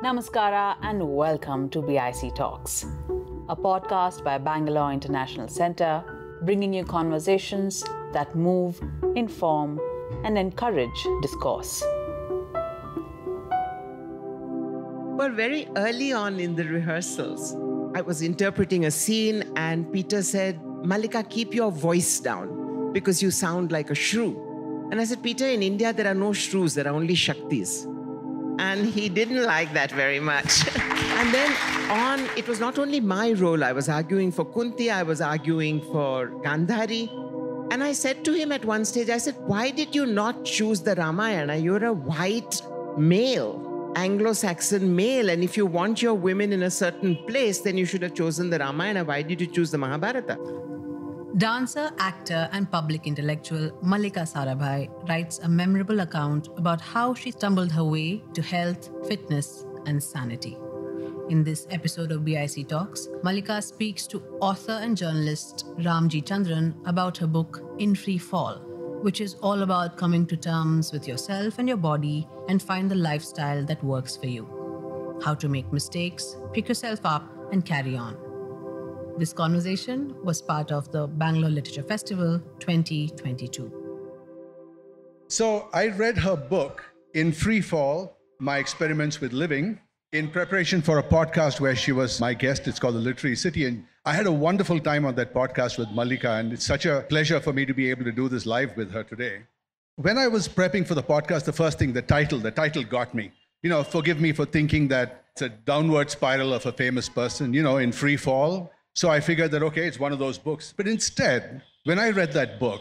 Namaskara and welcome to BIC Talks, a podcast by Bangalore International Centre, bringing you conversations that move, inform, and encourage discourse. Well, very early on in the rehearsals, I was interpreting a scene, and Peter said, Mallika, keep your voice down because you sound like a shrew. And I said, Peter, in India, there are no shrews, there are only Shaktis. And he didn't like that very much. and then on, it was not only my role, I was arguing for Kunti, I was arguing for Gandhari. And I said to him at one stage, I said, Why did you not choose the Ramayana? You're a white male, Anglo Saxon male. And if you want your women in a certain place, then you should have chosen the Ramayana. Why did you choose the Mahabharata? Dancer, actor, and public intellectual Mallika Sarabhai writes a memorable account about how she stumbled her way to health, fitness, and sanity. In this episode of BIC Talks, Mallika speaks to author and journalist Ramjee Chandran about her book In Free Fall, which is all about coming to terms with yourself and your body and find the lifestyle that works for you. How to make mistakes, pick yourself up, and carry on. This conversation was part of the Bangalore Literature Festival 2022. So I read her book in free fall, My Experiments with Living, in preparation for a podcast where she was my guest. It's called The Literary City. And I had a wonderful time on that podcast with Mallika. and it's such a pleasure for me to be able to do this live with her today. When I was prepping for the podcast, the first thing, the title, the title got me. You know, forgive me for thinking that it's a downward spiral of a famous person, you know, in free fall. So I figured that, okay, it's one of those books. But instead, when I read that book,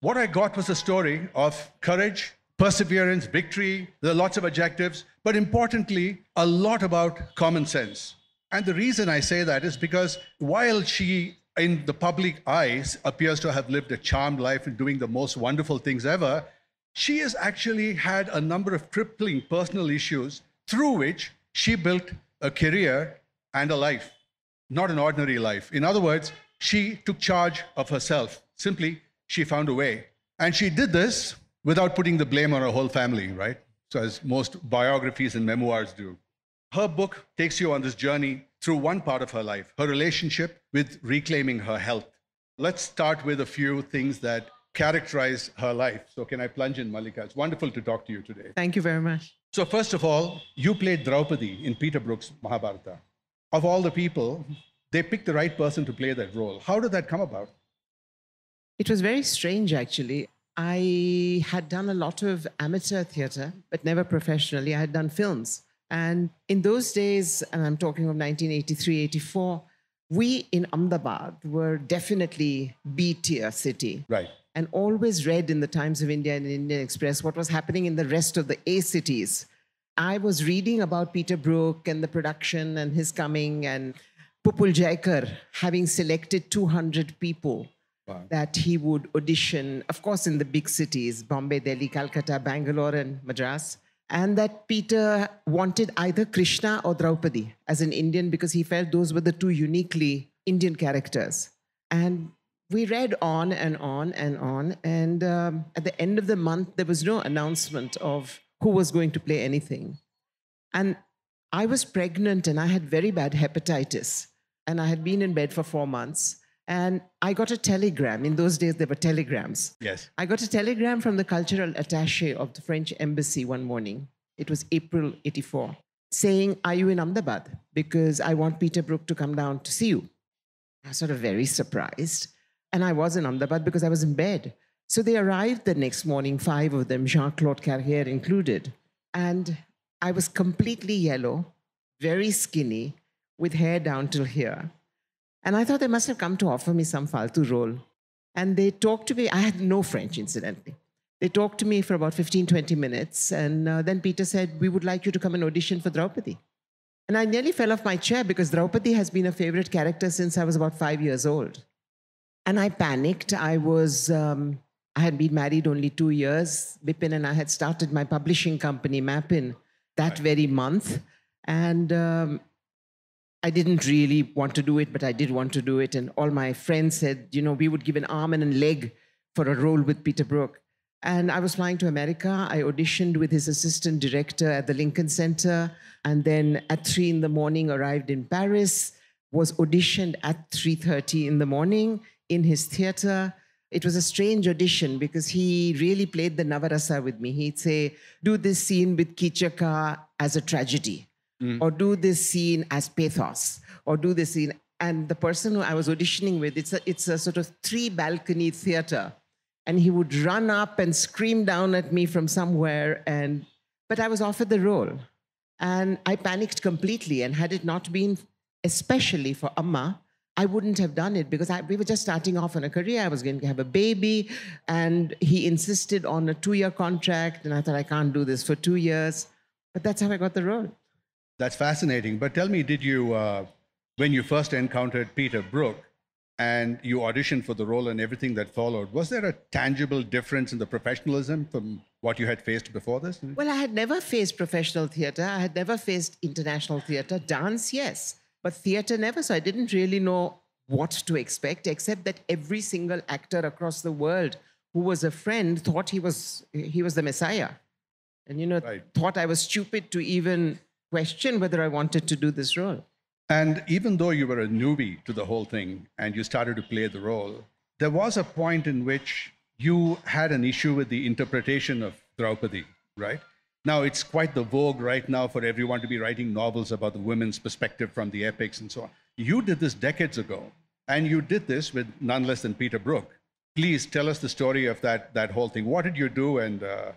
what I got was a story of courage, perseverance, victory. There are lots of adjectives, but importantly, a lot about common sense. And the reason I say that is because while she, in the public eyes, appears to have lived a charmed life and doing the most wonderful things ever, she has actually had a number of crippling personal issues through which she built a career and a life, not an ordinary life. In other words, she took charge of herself. Simply, she found a way. And she did this without putting the blame on her whole family, right? So, as most biographies and memoirs do. Her book takes you on this journey through one part of her life, her relationship with reclaiming her health. Let's start with a few things that characterize her life. So, can I plunge in, Mallika? It's wonderful to talk to you today. Thank you very much. So, first of all, you played Draupadi in Peter Brook's Mahabharata. Of all the people, they picked the right person to play that role. How did that come about? It was very strange, actually. I had done a lot of amateur theatre, but never professionally. I had done films. And in those days, and I'm talking of 1983, 84, we in Ahmedabad were definitely B tier city. Right. And always read in the Times of India and Indian Express what was happening in the rest of the A cities. I was reading about Peter Brook and the production and his coming, and Pupul Jayakar having selected 200 people Wow. that he would audition, of course, in the big cities Bombay, Delhi, Calcutta, Bangalore, and Madras. And that Peter wanted either Krishna or Draupadi as an Indian because he felt those were the two uniquely Indian characters. And we read on and on and on. And um, at the end of the month, there was no announcement of who was going to play anything. And I was pregnant and I had very bad hepatitis. And I had been in bed for four months. And I got a telegram. In those days, there were telegrams. Yes. I got a telegram from the cultural attache of the French embassy one morning. It was April 84, saying, Are you in Ahmedabad? Because I want Peter Brook to come down to see you. I was sort of very surprised. And I was in Ahmedabad because I was in bed. So they arrived the next morning, five of them, Jean Claude Carrière included. And I was completely yellow, very skinny, with hair down till here. And I thought they must have come to offer me some faltu role. And they talked to me. I had no French, incidentally. They talked to me for about 15, 20 minutes. And uh, then Peter said, We would like you to come and audition for Draupadi. And I nearly fell off my chair because Draupadi has been a favorite character since I was about five years old. And I panicked. I was, um, I had been married only two years. Bipin and I had started my publishing company, Mapin, that very month. And um, I didn't really want to do it, but I did want to do it. And all my friends said, you know, we would give an arm and a leg for a role with Peter Brook. And I was flying to America. I auditioned with his assistant director at the Lincoln Center. And then at three in the morning, arrived in Paris, was auditioned at 3.30 in the morning in his theater. It was a strange audition because he really played the Navarasa with me. He'd say, do this scene with Kichaka as a tragedy, mm. or do this scene as pathos, or do this scene. And the person who I was auditioning with, it's a, it's a sort of three balcony theater and he would run up and scream down at me from somewhere and but i was offered the role and i panicked completely and had it not been especially for amma i wouldn't have done it because I, we were just starting off on a career i was going to have a baby and he insisted on a two-year contract and i thought i can't do this for two years but that's how i got the role That's fascinating. But tell me, did you, uh, when you first encountered Peter Brook and you auditioned for the role and everything that followed, was there a tangible difference in the professionalism from what you had faced before this? Well, I had never faced professional theater. I had never faced international theater. Dance, yes, but theater never. So I didn't really know what to expect, except that every single actor across the world who was a friend thought he was he was the Messiah, and you know Right. thought I was stupid to even question whether I wanted to do this role. And even though you were a newbie to the whole thing and you started to play the role, there was a point in which you had an issue with the interpretation of Draupadi, right? Now, it's quite the vogue right now for everyone to be writing novels about the women's perspective from the epics and so on. You did this decades ago, and you did this with none less than Peter Brook. Please tell us the story of that, that whole thing. What did you do? And uh,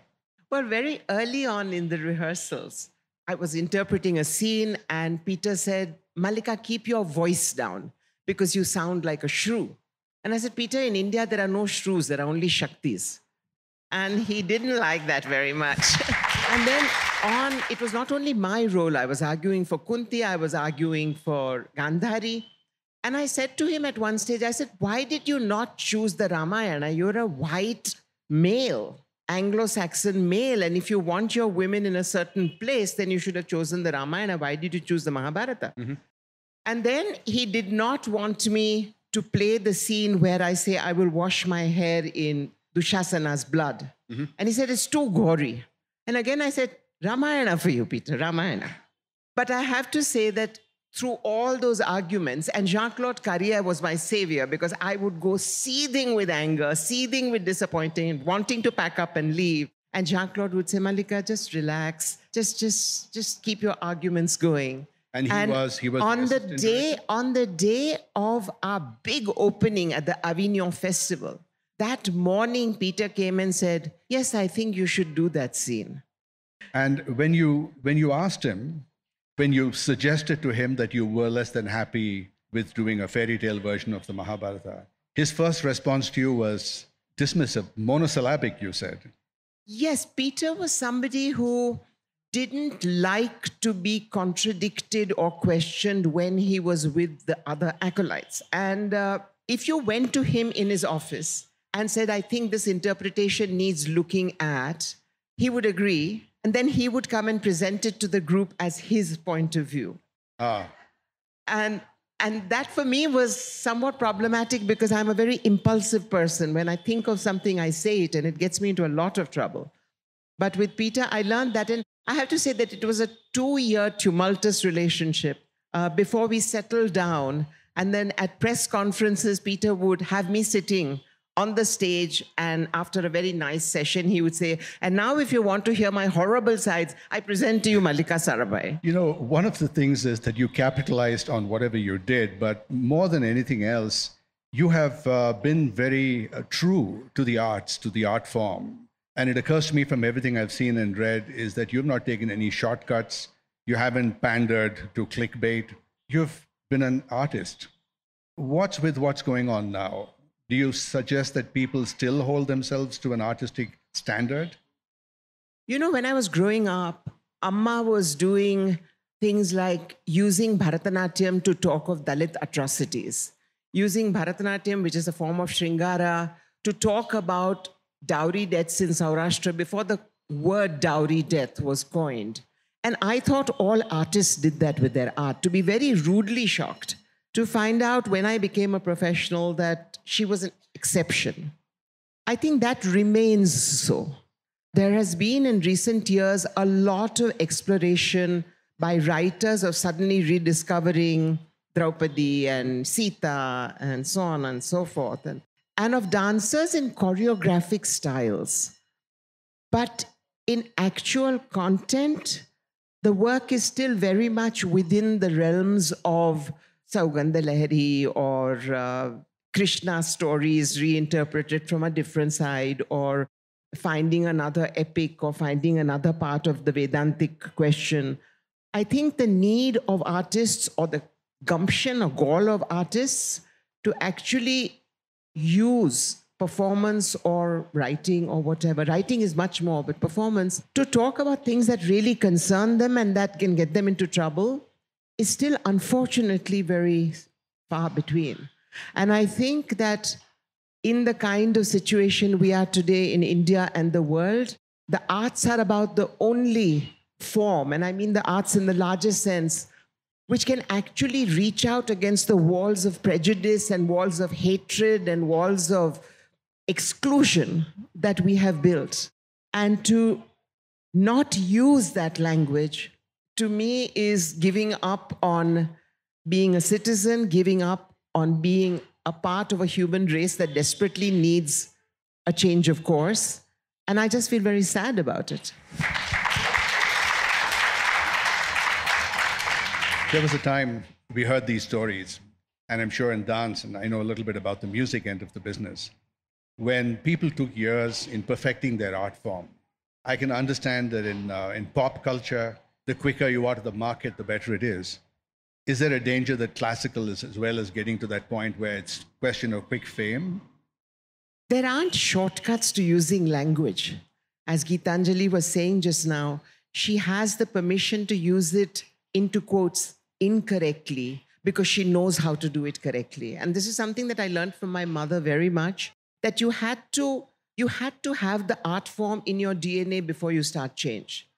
Well, very early on in the rehearsals, I was interpreting a scene, and Peter said, Mallika, keep your voice down because you sound like a shrew. And I said, Peter, in India, there are no shrews, there are only Shaktis. And he didn't like that very much. and then on, it was not only my role, I was arguing for Kunti, I was arguing for Gandhari. And I said to him at one stage, I said, Why did you not choose the Ramayana? You're a white male, Anglo Saxon male. And if you want your women in a certain place, then you should have chosen the Ramayana. Why did you choose the Mahabharata? Mm-hmm. And then he did not want me to play the scene where I say, I will wash my hair in Dushasana's blood. Mm-hmm. And he said, It's too gory. And again, I said, Ramayana for you, Peter, Ramayana. But I have to say that through all those arguments, and Jean Claude Carrière was my savior because I would go seething with anger, seething with disappointment, wanting to pack up and leave. And Jean Claude would say, Mallika, just relax, just, just, just keep your arguments going. And he was- he was on the assistant day on the day of our big opening at the Avignon Festival. That morning, Peter came and said, "Yes, I think you should do that scene." And when you when you asked him, when you suggested to him that you were less than happy with doing a fairy tale version of the Mahabharata, his first response to you was dismissive, monosyllabic. You said, Yes, Peter was somebody who didn't like to be contradicted or questioned when he was with the other acolytes. And uh, if you went to him in his office and said, I think this interpretation needs looking at, he would agree. And then he would come and present it to the group as his point of view. "Ah, and and that for me was somewhat problematic because i'm a very impulsive person. When i think of something i say it and it gets me into a lot of trouble. But with peter i learned that and i have to say that it was a two year tumultuous relationship uh, before we settled down. And then at press conferences peter would have me sitting on the stage and after a very nice session he would say and now if you want to hear my horrible sides i present to you mallika sarabhai You know, one of the things is that you capitalized on whatever you did, but more than anything else, you have uh, been very uh, true to the arts, to the art form. And it occurs to me from everything I've seen and read is that you've not taken any shortcuts. You haven't pandered to clickbait. You've been an artist. What's with what's going on now? Do you suggest that people still hold themselves to an artistic standard? You know, when I was growing up, Amma was doing things like using Bharatanatyam to talk of Dalit atrocities, using Bharatanatyam, which is a form of Shringara, to talk about dowry deaths in Saurashtra before the word dowry death was coined. And I thought all artists did that with their art, to be very rudely shocked to find out when I became a professional that she was an exception. I think that remains so. There has been in recent years a lot of exploration by writers of suddenly rediscovering Draupadi and Sita and so on and so forth, and, and of dancers in choreographic styles. But in actual content, the work is still very much within the realms of Saundarya Lahari or uh, Krishna stories reinterpreted from a different side or finding another epic or finding another part of the Vedantic question. I think the need of artists or the gumption or gall of artists to actually use performance or writing or whatever. Writing is much more, but performance to talk about things that really concern them and that can get them into trouble is still unfortunately very far between. And I think that in the kind of situation we are today in India and the world, the arts are about the only form, and I mean the arts in the largest sense, which can actually reach out against the walls of prejudice and walls of hatred and walls of exclusion that we have built. And to not use that language, to me, is giving up on being a citizen, giving up on being a part of a human race that desperately needs a change of course. And I just feel very sad about it. There was a time we heard these stories, and I'm sure in dance, and I know a little bit about the music end of the business, when people took years in perfecting their art form. I can understand that in, uh, in pop culture, the quicker you are to the market, the better it is. Is there a danger that classical is as well as getting to that point where it's question of quick fame? There aren't shortcuts to using language. As Geetanjali was saying just now, she has the permission to use it into quotes incorrectly because she knows how to do it correctly. And this is something that I learned from my mother very much that you had to you had to have the art form in your DNA before you start change.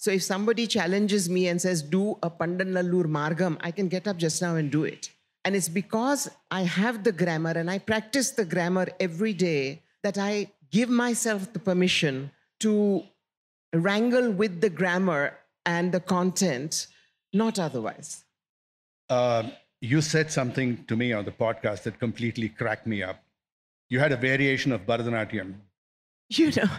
So if somebody challenges me and says, do a Pandanallur Margam, I can get up just now and do it. And it's because I have the grammar and I practice the grammar every day that I give myself the permission to wrangle with the grammar and the content, not otherwise. Uh, you said something to me on the podcast that completely cracked me up. You had a variation of Bharatanatyam. You know,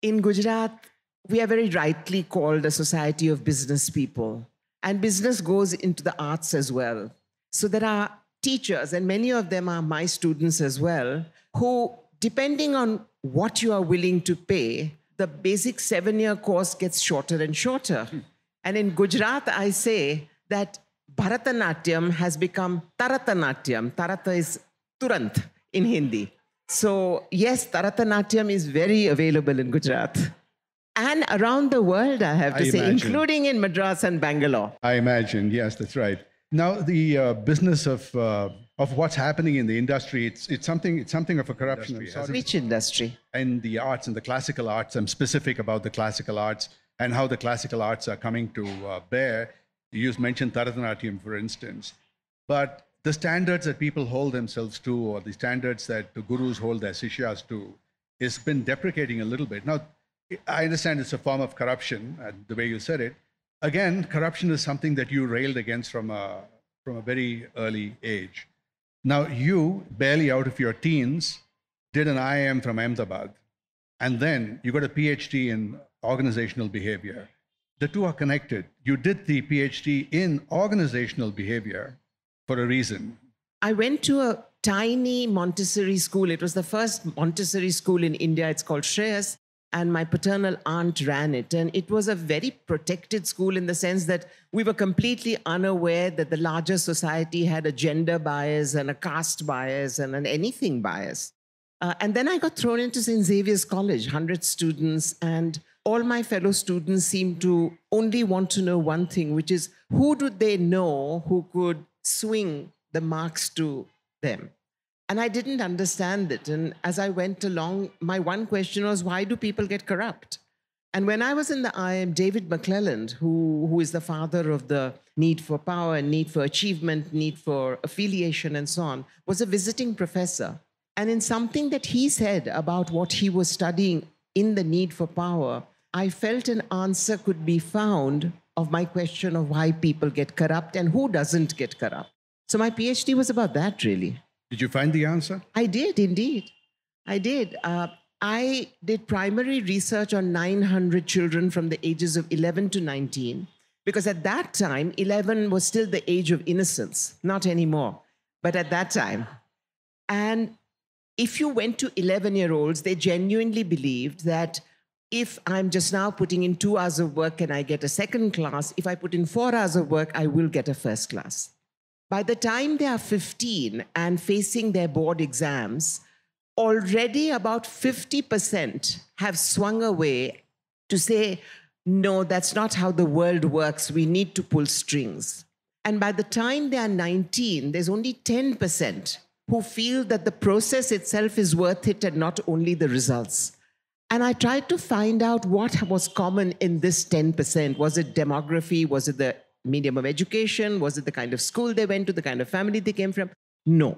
in Gujarat, we are very rightly called a society of business people. And business goes into the arts as well. So there are teachers, and many of them are my students as well, who, depending on what you are willing to pay, the basic seven year course gets shorter and shorter. And in Gujarat, I say that Bharatanatyam has become Taratanatyam. Tarata is Turant in Hindi. So, yes, Taratanatyam is very available in Gujarat. And around the world, I have to I say, imagine. including in Madras and Bangalore. I imagine, yes, that's right. Now, the uh, business of, uh, of what's happening in the industry, it's, it's, something, it's something of a corruption. I'm. Which industry? And the arts and the classical arts. I'm specific about the classical arts and how the classical arts are coming to uh, bear. You mentioned Taratanatyam, for instance. But the standards that people hold themselves to, or the standards that the gurus hold their sishyas to, has been deprecating a little bit. Now, I understand it's a form of corruption, uh, the way you said it. Again, corruption is something that you railed against from a, from a very early age. Now, you, barely out of your teens, did an IIM from Ahmedabad, and then you got a PhD in organizational behavior. The two are connected. You did the PhD in organizational behavior for a reason. I went to a tiny Montessori school. It was the first Montessori school in India. It's called Shreyas. And my paternal aunt ran it. And it was a very protected school in the sense that we were completely unaware that the larger society had a gender bias and a caste bias and an anything bias. Uh, and then I got thrown into St. Xavier's College, 100 students, and all my fellow students seemed to only want to know one thing, which is who do they know who could swing the marks to them? And I didn't understand it. And as I went along, my one question was why do people get corrupt? And when I was in the IM, David McClelland, who, who is the father of the need for power and need for achievement, need for affiliation, and so on, was a visiting professor. And in something that he said about what he was studying in the need for power, I felt an answer could be found of my question of why people get corrupt and who doesn't get corrupt. So my PhD was about that, really. Did you find the answer? I did, indeed. I did. Uh, I did primary research on 900 children from the ages of 11 to 19, because at that time, 11 was still the age of innocence, not anymore, but at that time. And if you went to 11 year olds, they genuinely believed that if I'm just now putting in two hours of work and I get a second class, if I put in four hours of work, I will get a first class. By the time they are 15 and facing their board exams, already about 50% have swung away to say, no, that's not how the world works. We need to pull strings. And by the time they are 19, there's only 10% who feel that the process itself is worth it and not only the results. And I tried to find out what was common in this 10%. Was it demography? Was it the medium of education? Was it the kind of school they went to, the kind of family they came from? No.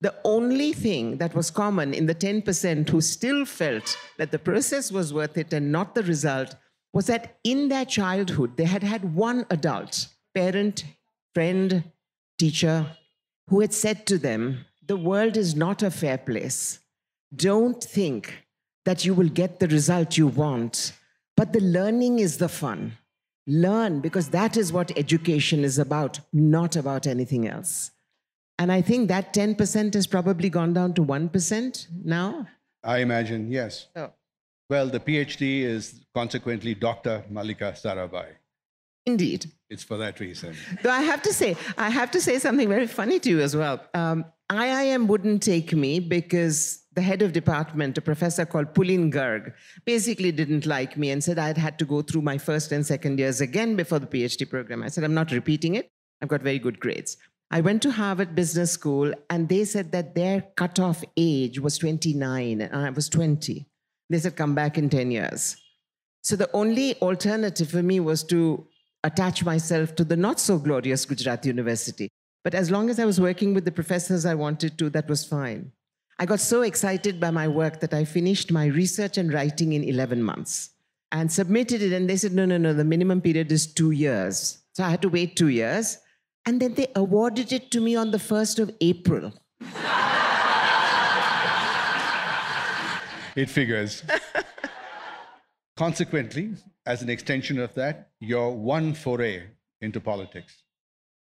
The only thing that was common in the 10% who still felt that the process was worth it and not the result was that in their childhood, they had had one adult, parent, friend, teacher, who had said to them, The world is not a fair place. Don't think that you will get the result you want, but the learning is the fun. Learn because that is what education is about, not about anything else. And I think that 10% has probably gone down to 1% now. I imagine, yes. Oh. Well, the PhD is consequently Dr. Mallika Sarabhai. Indeed. It's for that reason. Though I have to say, I have to say something very funny to you as well. Um, IIM wouldn't take me because the head of department, a professor called Pulin Garg, basically didn't like me and said I'd had to go through my first and second years again before the PhD program. I said, I'm not repeating it. I've got very good grades. I went to Harvard Business School and they said that their cutoff age was 29 and I was 20. They said, come back in 10 years. So the only alternative for me was to attach myself to the not so glorious Gujarat University. But as long as I was working with the professors I wanted to, that was fine. I got so excited by my work that I finished my research and writing in 11 months and submitted it. And they said, no, no, no, the minimum period is two years. So I had to wait two years. And then they awarded it to me on the 1st of April. It figures. Consequently, as an extension of that, your one foray into politics.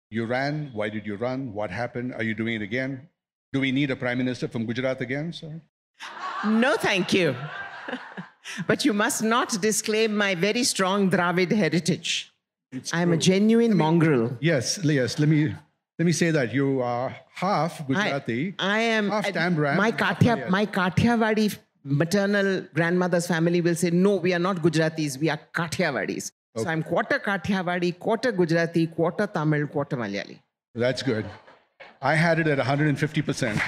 You ran. Why did you run? What happened? Are you doing it again? Do we need a prime minister from Gujarat again, sir? No, thank you. but you must not disclaim my very strong Dravid heritage. I'm a genuine mongrel. Yes, yes. Let me let me say that you are half Gujarati. I am. half I- Tambran. My Kathia, my Kathiawadi maternal grandmother's family will say, no, we are not Gujaratis, we are Kathiawadis. So I'm quarter Kathiawadi, quarter Gujarati, quarter Tamil, quarter Malayali. That's good. I had it at 150%.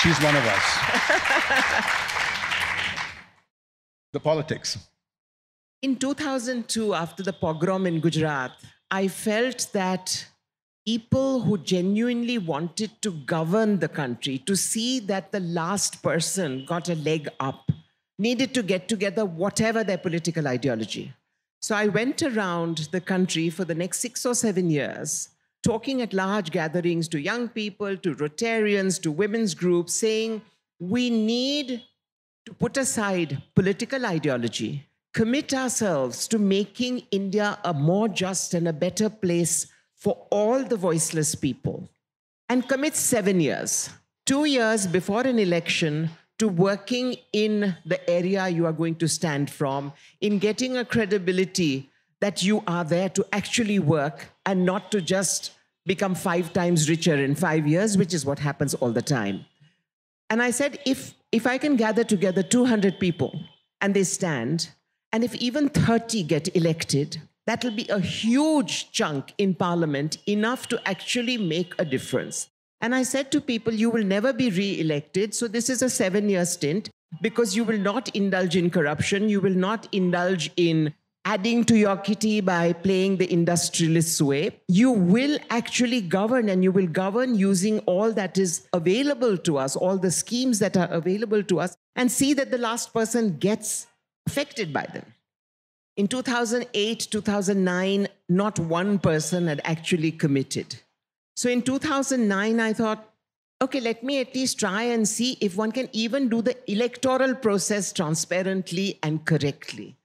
She's one of us. the politics. In 2002, after the pogrom in Gujarat, I felt that people who genuinely wanted to govern the country, to see that the last person got a leg up, needed to get together, whatever their political ideology. So I went around the country for the next six or seven years, talking at large gatherings to young people, to Rotarians, to women's groups, saying, we need to put aside political ideology, commit ourselves to making India a more just and a better place for all the voiceless people, and commit seven years, two years before an election, to working in the area you are going to stand from, in getting a credibility that you are there to actually work and not to just become five times richer in five years, which is what happens all the time. And I said, if, if I can gather together 200 people and they stand, and if even 30 get elected, that will be a huge chunk in parliament, enough to actually make a difference. And I said to people, you will never be re elected. So this is a seven year stint because you will not indulge in corruption. You will not indulge in adding to your kitty by playing the industrialist way. You will actually govern and you will govern using all that is available to us, all the schemes that are available to us, and see that the last person gets affected by them. In 2008, 2009, not one person had actually committed. So in 2009, I thought, okay, let me at least try and see if one can even do the electoral process transparently and correctly.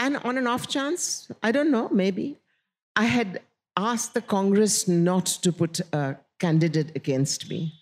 And on an off chance, I don't know, maybe, I had asked the Congress not to put a candidate against me.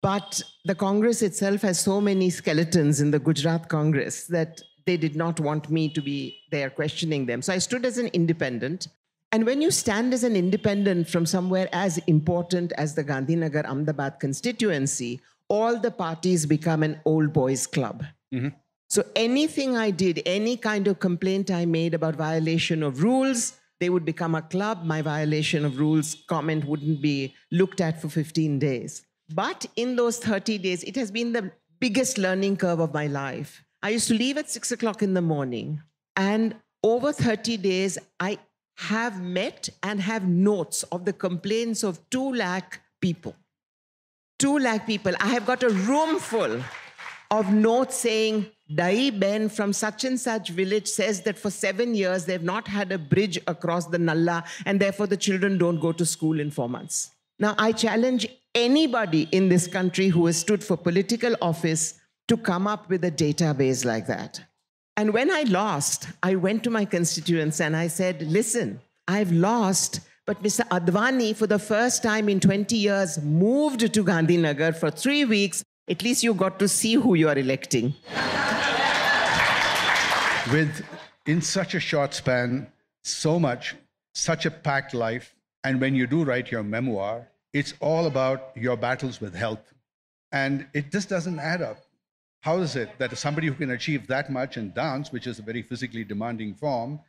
But the Congress itself has so many skeletons in the Gujarat Congress that they did not want me to be there questioning them. So I stood as an independent. And when you stand as an independent from somewhere as important as the Gandhinagar Ahmedabad constituency, all the parties become an old boys club. Mm-hmm. So anything I did, any kind of complaint I made about violation of rules, they would become a club. My violation of rules comment wouldn't be looked at for 15 days. But in those 30 days, it has been the biggest learning curve of my life. I used to leave at six o'clock in the morning, and over 30 days, I have met and have notes of the complaints of 2 lakh people. 2 lakh people. I have got a room full of notes saying, Dai Ben from such and such village says that for seven years they've not had a bridge across the Nalla and therefore the children don't go to school in four months. Now, I challenge anybody in this country who has stood for political office to come up with a database like that. And when I lost, I went to my constituents and I said, listen, I've lost, but Mr. Advani, for the first time in 20 years, moved to Gandhinagar for three weeks. At least you got to see who you are electing with in such a short span so much such a packed life and when you do write your memoir it's all about your battles with health. And it just doesn't add up. How is it that somebody who can achieve that much in dance which is a very physically demanding form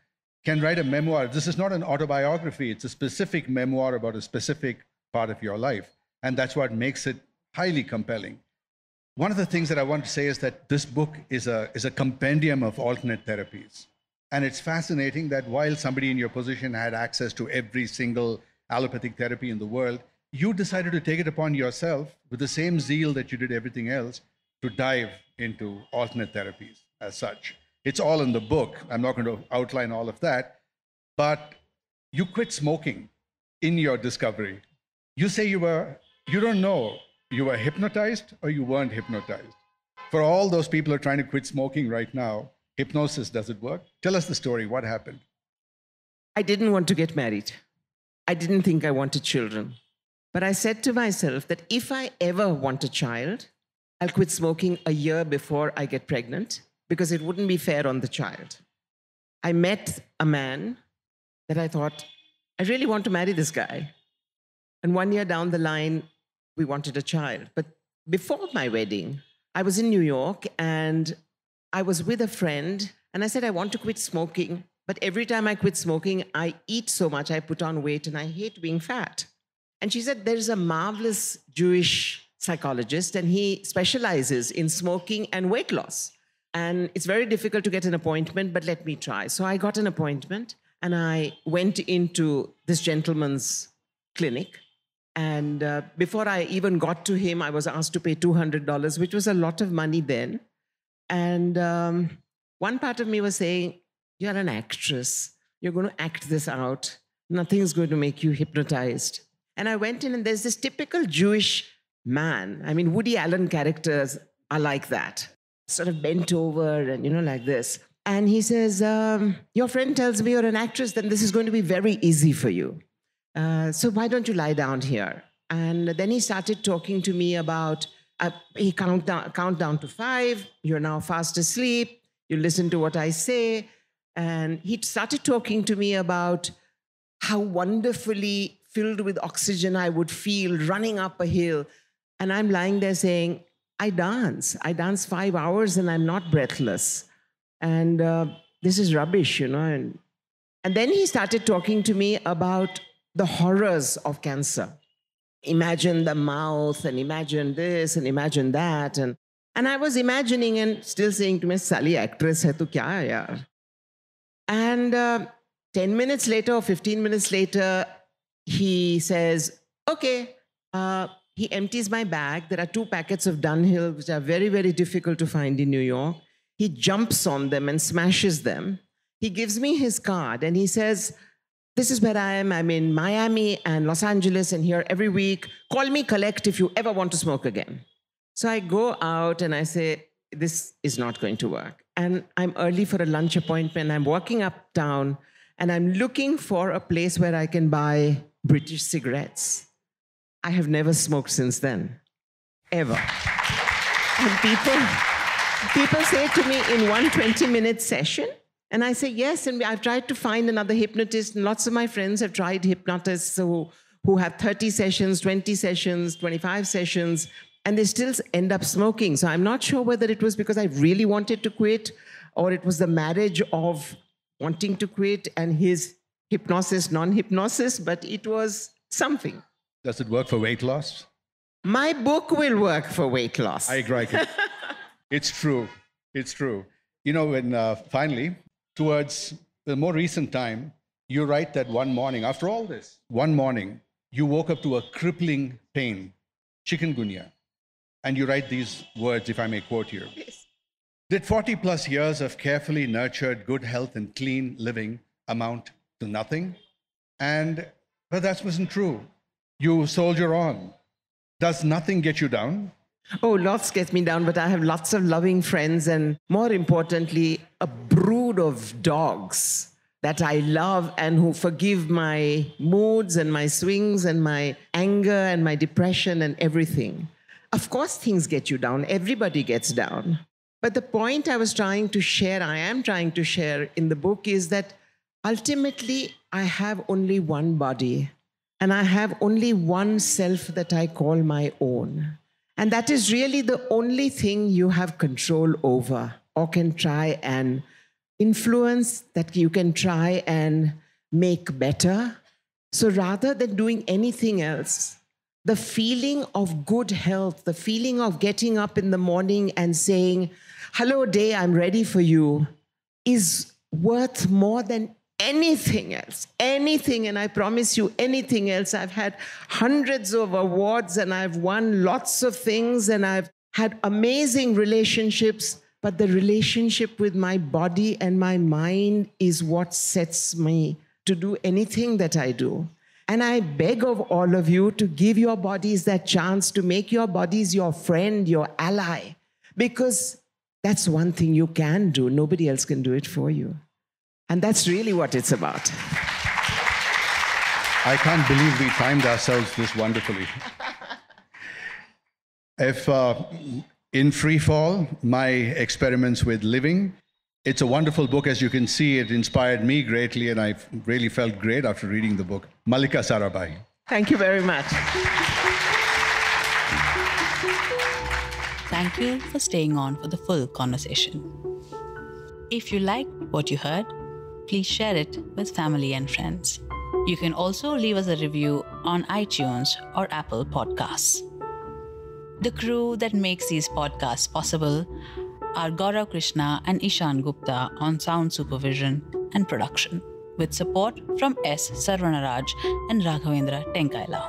can write a memoir? This is not an autobiography. It's a specific memoir about a specific part of your life. And that's what makes it highly compelling one of the things that I want to say is that this book is a, is a compendium of alternate therapies. And it's fascinating that while somebody in your position had access to every single allopathic therapy in the world, you decided to take it upon yourself with the same zeal that you did everything else to dive into alternate therapies as such. It's all in the book. I'm not going to outline all of that. But you quit smoking in your discovery. You say you were, you don't know you were hypnotized or you weren't hypnotized. For all those people who are trying to quit smoking right now, hypnosis, does it work? Tell us the story. What happened? I didn't want to get married. I didn't think I wanted children. But I said to myself that if I ever want a child, I'll quit smoking a year before I get pregnant because it wouldn't be fair on the child. I met a man that I thought, I really want to marry this guy. And one year down the line, we wanted a child. But before my wedding, I was in New York and I was with a friend and I said, I want to quit smoking. But every time I quit smoking, I eat so much, I put on weight and I hate being fat. And she said, There's a marvelous Jewish psychologist and he specializes in smoking and weight loss. And it's very difficult to get an appointment, but let me try. So I got an appointment and I went into this gentleman's clinic and uh, before I even got to him, I was asked to pay $200, which was a lot of money then. And um, one part of me was saying, You're an actress. You're going to act this out. Nothing's going to make you hypnotized. And I went in, and there's this typical Jewish man. I mean, Woody Allen characters are like that, sort of bent over and, you know, like this. And he says, um, Your friend tells me you're an actress, then this is going to be very easy for you. Uh, so why don't you lie down here? And then he started talking to me about, uh, he count down, count down to five, you're now fast asleep, you listen to what I say. And he started talking to me about how wonderfully filled with oxygen I would feel running up a hill. And I'm lying there saying, I dance. I dance five hours and I'm not breathless. And uh, this is rubbish, you know. And, and then he started talking to me about the horrors of cancer. Imagine the mouth and imagine this and imagine that. And, and I was imagining and still saying to myself, Sally actress hai kya yaar? And uh, 10 minutes later or 15 minutes later, he says, Okay, uh, he empties my bag. There are two packets of Dunhill, which are very, very difficult to find in New York. He jumps on them and smashes them. He gives me his card and he says, This is where I am. I'm in Miami and Los Angeles and here every week. Call me collect if you ever want to smoke again. So I go out and I say, This is not going to work. And I'm early for a lunch appointment. I'm walking uptown and I'm looking for a place where I can buy British cigarettes. I have never smoked since then, ever. And people, people say to me in one 20 minute session, and I say, yes, and I've tried to find another hypnotist, and lots of my friends have tried hypnotists who, who have 30 sessions, 20 sessions, 25 sessions, and they still end up smoking. So I'm not sure whether it was because I really wanted to quit or it was the marriage of wanting to quit and his hypnosis, non hypnosis, but it was something. Does it work for weight loss? My book will work for weight loss. I agree. it's true. It's true. You know, when uh, finally, towards the more recent time, you write that one morning, after all this, one morning, you woke up to a crippling pain, chikungunya. And you write these words, if I may quote here. Yes. Did 40 plus years of carefully nurtured good health and clean living amount to nothing? And, but that wasn't true you soldier on. Does nothing get you down? Oh, lots get me down, but I have lots of loving friends, and more importantly, a brood of dogs that I love and who forgive my moods and my swings and my anger and my depression and everything. Of course, things get you down. Everybody gets down. But the point I was trying to share, I am trying to share in the book, is that ultimately I have only one body. And I have only one self that I call my own. And that is really the only thing you have control over or can try and influence, that you can try and make better. So rather than doing anything else, the feeling of good health, the feeling of getting up in the morning and saying, Hello, day, I'm ready for you, is worth more than anything else, anything, and I promise you anything else. I've had hundreds of awards and I've won lots of things and I've had amazing relationships, but the relationship with my body and my mind is what sets me to do anything that I do. And I beg of all of you to give your bodies that chance to make your bodies your friend, your ally, because that's one thing you can do. Nobody else can do it for you. And that's really what it's about. I can't believe we timed ourselves this wonderfully. if uh, in free fall, my experiments with living, it's a wonderful book. As you can see, it inspired me greatly, and I really felt great after reading the book. Mallika Sarabhai. Thank you very much. Thank you for staying on for the full conversation. If you liked what you heard, please share it with family and friends. You can also leave us a review on iTunes or Apple Podcasts. The crew that makes these podcasts possible are Gaurav Krishna and Ishan Gupta on sound supervision and production, with support from S. Sarvanaraj and Raghavendra Tenkaila.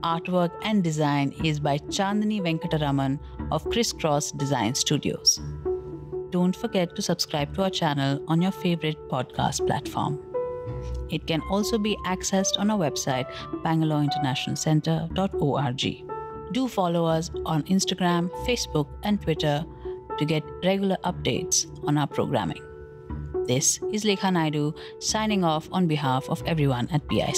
Artwork and design is by Chandni Venkataraman of Crisscross Design Studios don't forget to subscribe to our channel on your favorite podcast platform. It can also be accessed on our website, bangaloreinternationalcenter.org. Do follow us on Instagram, Facebook, and Twitter to get regular updates on our programming. This is Lekha Naidu signing off on behalf of everyone at BIC.